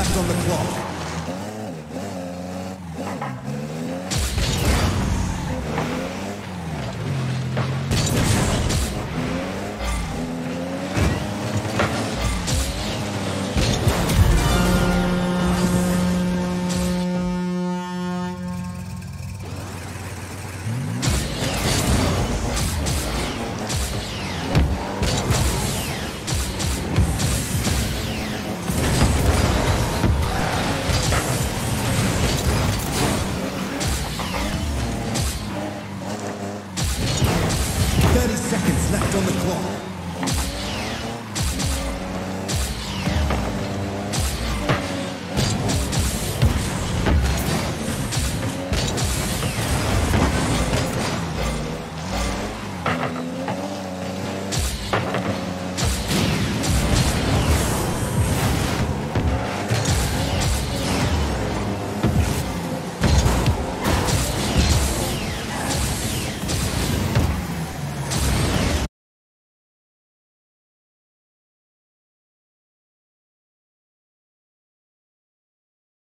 left on the clock. Left on the clock.